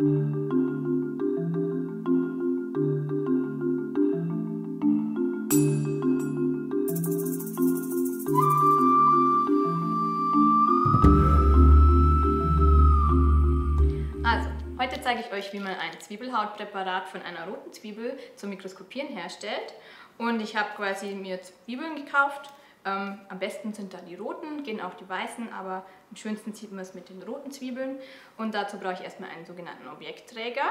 Also, heute zeige ich euch, wie man ein Zwiebelhautpräparat von einer roten Zwiebel zum Mikroskopieren herstellt. Und ich habe quasi mir Zwiebeln gekauft. Ähm, am besten sind da die roten, gehen auch die weißen, aber am schönsten sieht man es mit den roten Zwiebeln. Und dazu brauche ich erstmal einen sogenannten Objektträger,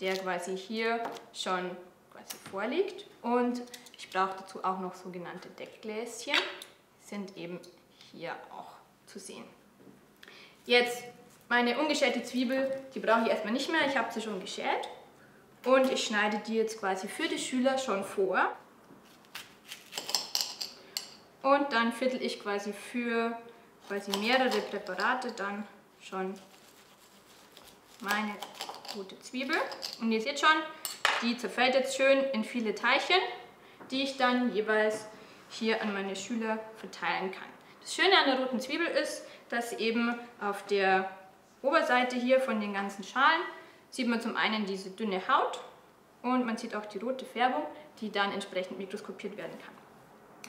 der quasi hier schon quasi vorliegt. Und ich brauche dazu auch noch sogenannte Deckgläschen, die sind eben hier auch zu sehen. Jetzt meine ungeschälte Zwiebel, die brauche ich erstmal nicht mehr, ich habe sie schon geschält. Und ich schneide die jetzt quasi für die Schüler schon vor. Und dann viertel ich quasi für quasi mehrere Präparate dann schon meine rote Zwiebel. Und ihr seht schon, die zerfällt jetzt schön in viele Teilchen, die ich dann jeweils hier an meine Schüler verteilen kann. Das Schöne an der roten Zwiebel ist, dass eben auf der Oberseite hier von den ganzen Schalen sieht man zum einen diese dünne Haut und man sieht auch die rote Färbung, die dann entsprechend mikroskopiert werden kann.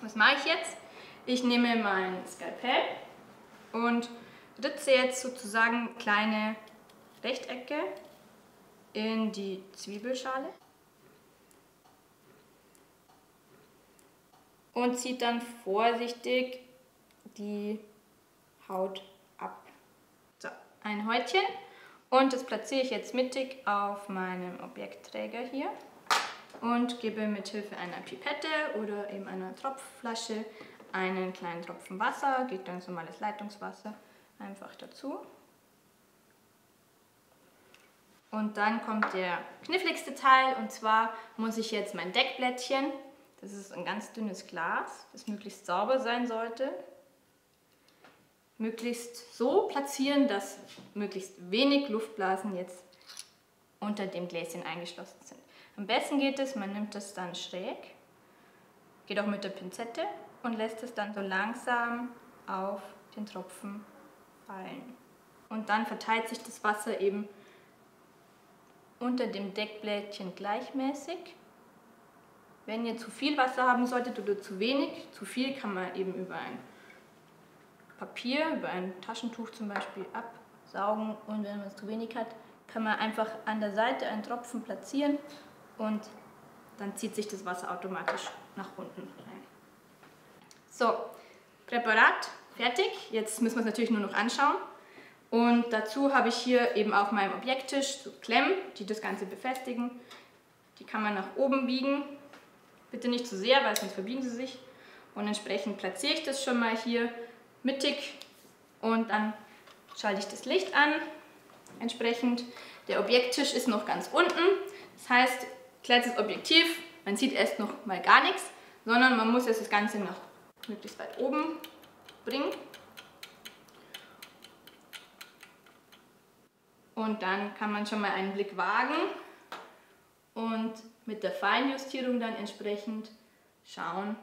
Was mache ich jetzt? Ich nehme mein Skalpell und ritze jetzt sozusagen kleine Rechtecke in die Zwiebelschale und ziehe dann vorsichtig die Haut ein Häutchen und das platziere ich jetzt mittig auf meinem Objektträger hier und gebe mit Hilfe einer Pipette oder eben einer Tropfflasche einen kleinen Tropfen Wasser, geht ganz normales Leitungswasser, einfach dazu. Und dann kommt der kniffligste Teil und zwar muss ich jetzt mein Deckblättchen, das ist ein ganz dünnes Glas, das möglichst sauber sein sollte, möglichst so platzieren, dass möglichst wenig Luftblasen jetzt unter dem Gläschen eingeschlossen sind. Am besten geht es, man nimmt das dann schräg, geht auch mit der Pinzette und lässt es dann so langsam auf den Tropfen fallen. Und dann verteilt sich das Wasser eben unter dem Deckblättchen gleichmäßig. Wenn ihr zu viel Wasser haben solltet oder zu wenig, zu viel kann man eben über ein Papier, über ein Taschentuch zum Beispiel absaugen und wenn man es zu wenig hat, kann man einfach an der Seite einen Tropfen platzieren und dann zieht sich das Wasser automatisch nach unten rein. So, Präparat fertig. Jetzt müssen wir es natürlich nur noch anschauen. Und dazu habe ich hier eben auf meinem Objekttisch so Klemmen, die das Ganze befestigen. Die kann man nach oben biegen. Bitte nicht zu sehr, weil sonst verbiegen sie sich. Und entsprechend platziere ich das schon mal hier mittig und dann schalte ich das Licht an. Entsprechend, der Objekttisch ist noch ganz unten. Das heißt, kleines Objektiv, man sieht erst noch mal gar nichts, sondern man muss jetzt das Ganze noch möglichst weit oben bringen. Und dann kann man schon mal einen Blick wagen und mit der Feinjustierung dann entsprechend schauen,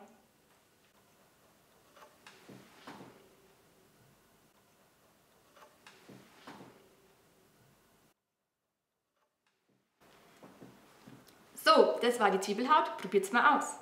So, das war die Zwiebelhaut. Probiert's mal aus.